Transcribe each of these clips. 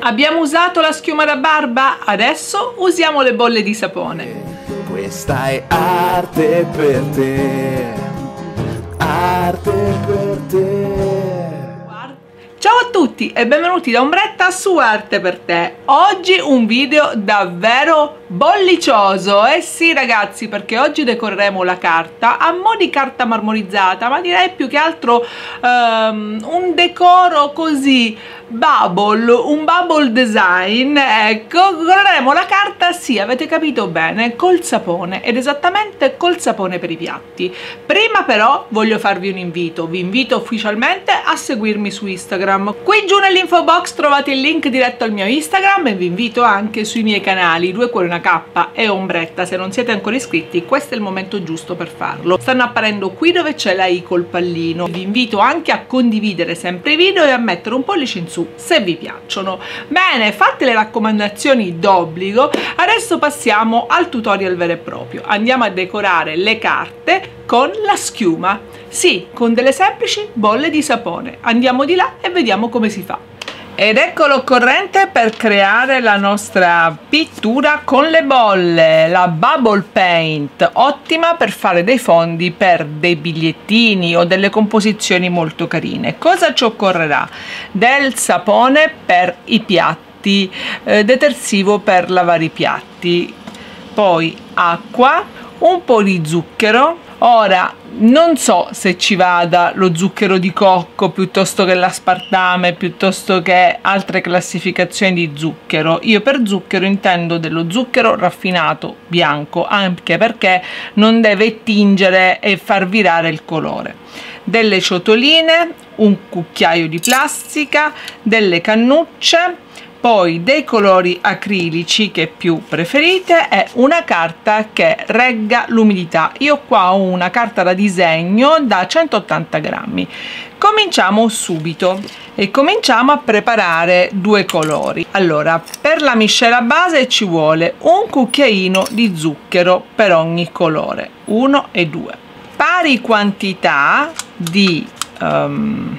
Abbiamo usato la schiuma da barba, adesso usiamo le bolle di sapone. Questa è arte per te, arte per te. Ciao a tutti e benvenuti da Ombretta su Arte per te. Oggi un video davvero bollicioso. Eh sì ragazzi, perché oggi decoreremo la carta a mo' di carta marmorizzata, ma direi più che altro um, un decoro così bubble, un bubble design, ecco, coloreremo la carta, sì, avete capito bene, col sapone, ed esattamente col sapone per i piatti. Prima però voglio farvi un invito, vi invito ufficialmente a seguirmi su Instagram. Qui giù nell'info box trovate il link diretto al mio Instagram e vi invito anche sui miei canali, due cuori una K e Ombretta, se non siete ancora iscritti questo è il momento giusto per farlo. Stanno apparendo qui dove c'è la i col pallino. Vi invito anche a condividere sempre i video e a mettere un pollice in su se vi piacciono. Bene fatte le raccomandazioni d'obbligo adesso passiamo al tutorial vero e proprio. Andiamo a decorare le carte con la schiuma. Sì con delle semplici bolle di sapone. Andiamo di là e vediamo come si fa ed ecco l'occorrente per creare la nostra pittura con le bolle, la bubble paint, ottima per fare dei fondi per dei bigliettini o delle composizioni molto carine. Cosa ci occorrerà? Del sapone per i piatti, eh, detersivo per lavare i piatti, poi acqua, un po' di zucchero, ora non so se ci vada lo zucchero di cocco piuttosto che l'aspartame piuttosto che altre classificazioni di zucchero. Io per zucchero intendo dello zucchero raffinato bianco anche perché non deve tingere e far virare il colore. Delle ciotoline un cucchiaio di plastica delle cannucce poi dei colori acrilici che più preferite e una carta che regga l'umidità. Io qua ho una carta da disegno da 180 grammi. Cominciamo subito e cominciamo a preparare due colori. Allora per la miscela base ci vuole un cucchiaino di zucchero per ogni colore uno e due. Pari quantità di um,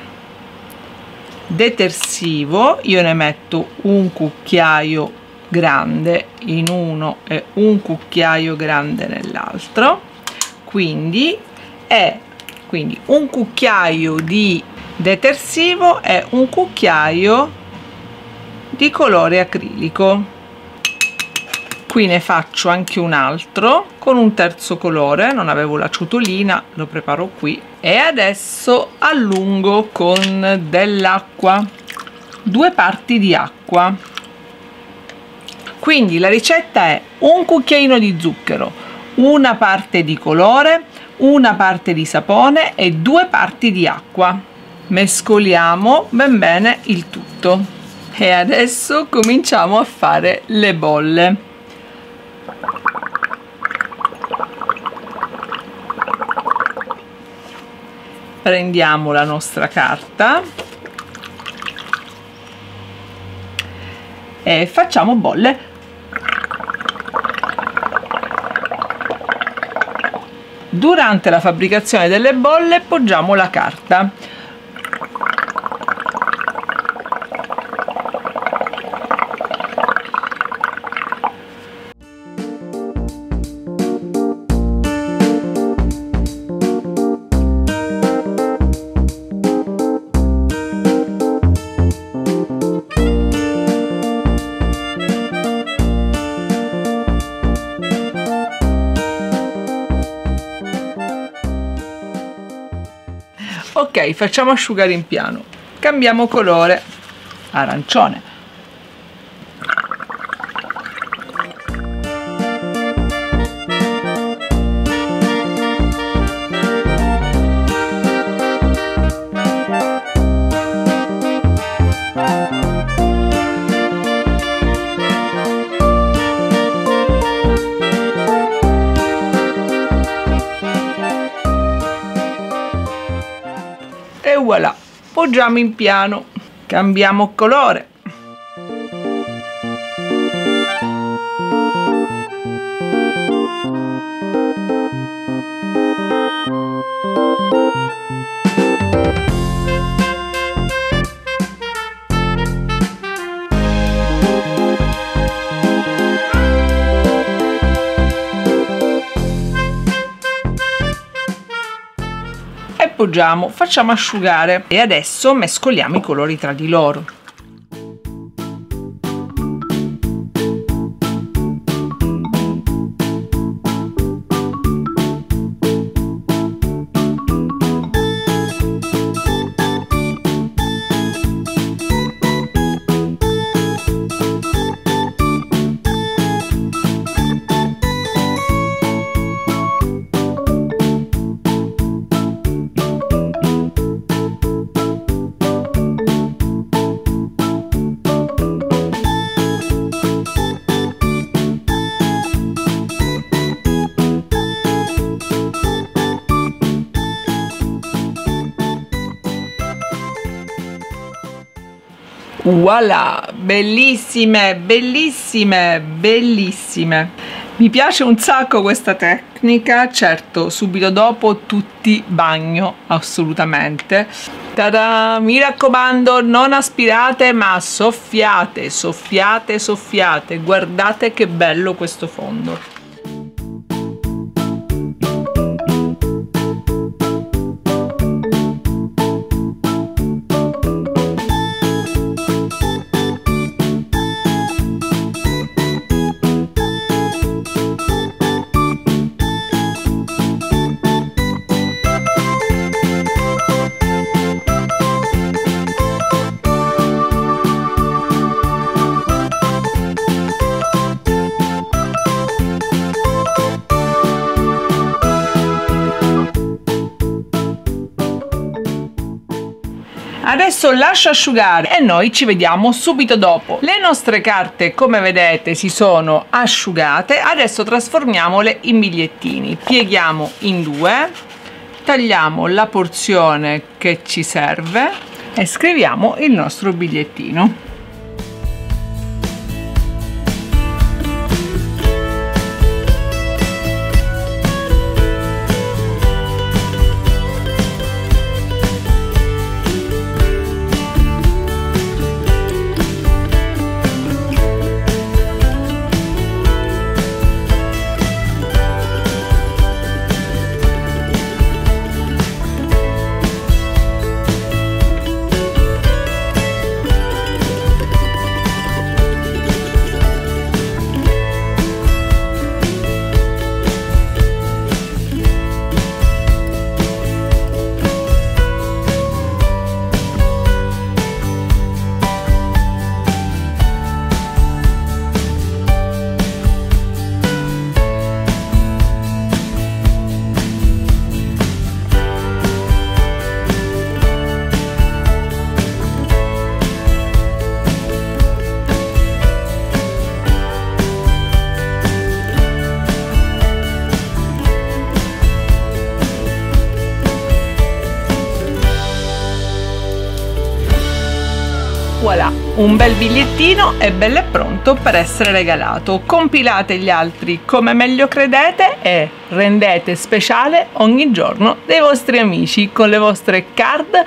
detersivo io ne metto un cucchiaio grande in uno e un cucchiaio grande nell'altro. Quindi è quindi un cucchiaio di detersivo e un cucchiaio di colore acrilico qui ne faccio anche un altro con un terzo colore non avevo la ciotolina lo preparo qui. E adesso allungo con dell'acqua due parti di acqua. Quindi la ricetta è un cucchiaino di zucchero una parte di colore una parte di sapone e due parti di acqua. Mescoliamo ben bene il tutto. E adesso cominciamo a fare le bolle prendiamo la nostra carta. E facciamo bolle. Durante la fabbricazione delle bolle poggiamo la carta facciamo asciugare in piano. Cambiamo colore. Arancione voilà poggiamo in piano cambiamo colore appoggiamo facciamo asciugare. E adesso mescoliamo i colori tra di loro Voilà, bellissime, bellissime, bellissime. Mi piace un sacco questa tecnica, certo, subito dopo tutti bagno, assolutamente. Tada! Mi raccomando, non aspirate ma soffiate, soffiate, soffiate. Guardate che bello questo fondo. Adesso lascio asciugare e noi ci vediamo subito dopo. Le nostre carte come vedete si sono asciugate. Adesso trasformiamole in bigliettini. Pieghiamo in due tagliamo la porzione che ci serve e scriviamo il nostro bigliettino voilà un bel bigliettino è bello e pronto per essere regalato. Compilate gli altri come meglio credete e rendete speciale ogni giorno dei vostri amici con le vostre card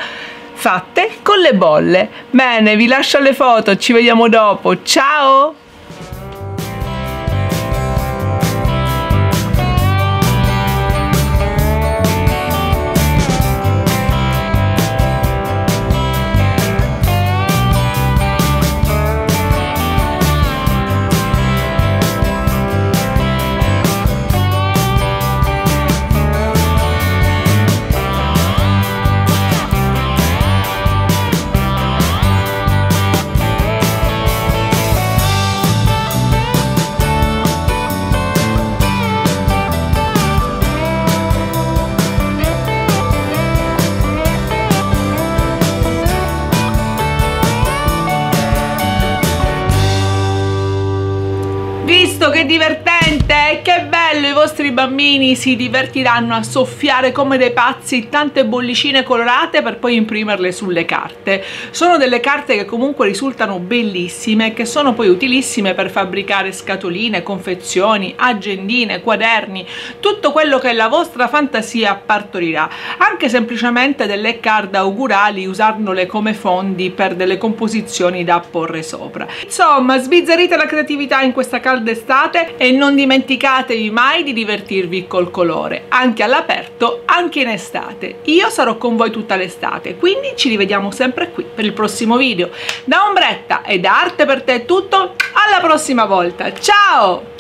fatte con le bolle. Bene vi lascio le foto ci vediamo dopo. Ciao divertente? Vostri bambini si divertiranno a soffiare come dei pazzi tante bollicine colorate per poi imprimerle sulle carte. Sono delle carte che comunque risultano bellissime e che sono poi utilissime per fabbricare scatoline, confezioni, agendine, quaderni, tutto quello che la vostra fantasia partorirà. Anche semplicemente delle card augurali, usandole come fondi per delle composizioni da porre sopra. Insomma, sbizzarrite la creatività in questa calda estate e non dimenticatevi mai di divertirvi col colore, anche all'aperto, anche in estate. Io sarò con voi tutta l'estate, quindi ci rivediamo sempre qui per il prossimo video. Da Ombretta e da Arte per te è tutto, alla prossima volta, ciao!